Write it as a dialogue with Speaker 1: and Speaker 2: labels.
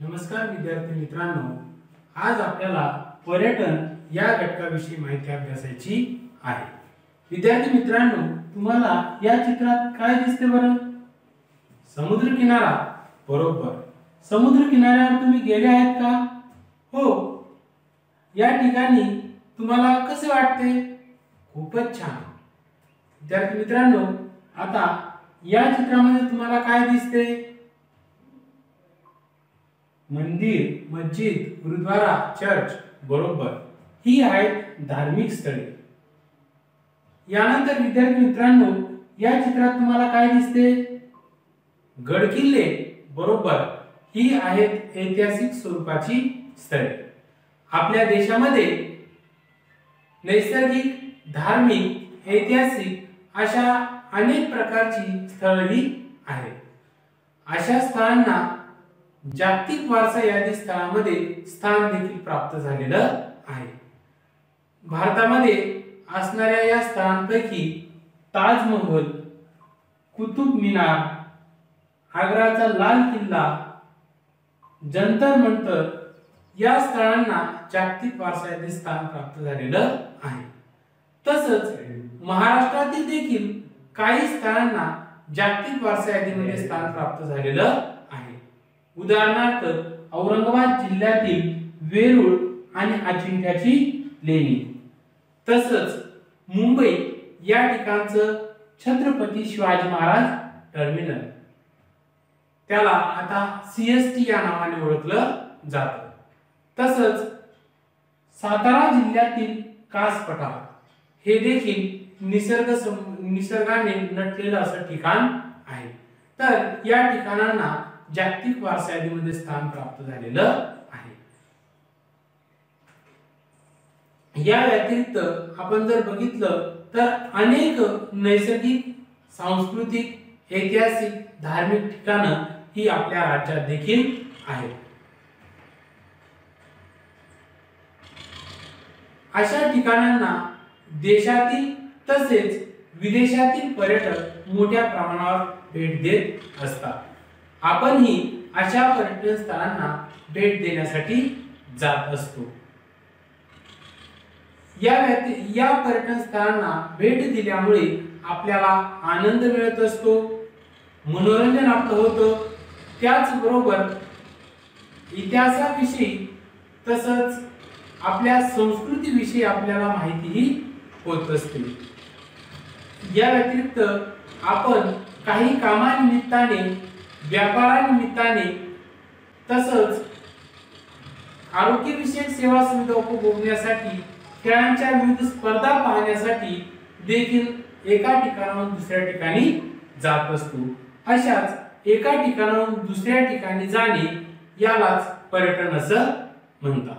Speaker 1: नमस्कार विद्यार्थी मित्रांनो. आज आपल्याला पर्यटन या घटकाविषयी माहिती अभ्यासायची आहे. विद्यार्थी मित्रांनो तुम्हाला या चित्रात काय दिसते बरं? समुद्र किनारा बरोबर. समुद्र किनाऱ्यावर तुम्ही गेले आहेत का? हो. या ठिकाणी तुम्हाला कसे वाटते? खूपच छान. विद्यार्थी मित्रांनो आता या चित्रामध्ये तुम्हाला काय दिसते? मंदिर मस्जिद गुरुद्वारा चर्च बरोबर. ही आहेत धार्मिक स्थळे. यानंतर विद्यार्थी मित्रांनो या चित्रात तुम्हाला काय दिसते? गड किल्ले बरोबर. ही आहेत ऐतिहासिक स्वरूपाची स्थळे. आपल्या देशामध्ये नैसर्गिक धार्मिक ऐतिहासिक अशा अनेक प्रकारची स्थळही आहेत. अशा स्थळांना जागतिक वारसा यादी स्थळामध्ये स्थान देखील प्राप्त झालेलं आहे. भारतामध्ये असणाऱ्या या स्थळांपैकी ताजमहल कुतुब मिनार आग्राचा लाल किल्ला जंतर मंतर या स्थळांना जागतिक वारसा यादी स्थान प्राप्त झालेलं आहे. तसंच महाराष्ट्रातील देखील काही स्थळांना जागतिक वारसा यादीमध्ये स्थान प्राप्त झालेलं आहे. उदाहरणार्थ औरंगाबाद जिल्ह्यातील वेरूळ आणि अजिंठ्याची लेणी. तसंच मुंबई या ठिकाणचं छत्रपती शिवाजी महाराज टर्मिनल त्याला आता सीएसटी या नावाने ओळखलं जात. तसंच सातारा जिल्ह्यातील कास पठार हे देखील निसर्ग निसर्गाने नटलेलं असं ठिकाण आहे. तर या ठिकाणांना जागतिक वारसा यादीमध्ये स्थान प्राप्त झालेलं आहे. या व्यतिरिक्त आपण जर बघितलं तर अनेक नैसर्गिक सांस्कृतिक ऐतिहासिक धार्मिक ठिकाणं ही आपल्या राज्यात देखील आहेत. अशा ठिकाणांना देशातील तसेच विदेशातील पर्यटक मोठ्या प्रमाणावर भेट देत असतात. आपणही अशा पर्यटन स्थळांना भेट देण्यासाठी जात असतो. या या पर्यटन स्थळांना भेट दिल्यामुळे आपल्याला आनंद मिळत असतो मनोरंजन आपलं होतं. त्याचबरोबर इतिहासाविषयी तसंच आपल्या संस्कृतीविषयी आपल्याला माहितीही होत असते. या व्यतिरिक्त आपण काही कामानिमित्ताने व्यापारानिमित्ताने तसंच आरोग्यविषयक सेवा सुविधा उपभोगण्यासाठी खेळांच्या विविध स्पर्धा पाहण्यासाठी देखील एका ठिकाणाहून दुसऱ्या ठिकाणी जात असतो. अशाच एका ठिकाणाहून दुसऱ्या ठिकाणी जाणे यालाच पर्यटन असं म्हणतात.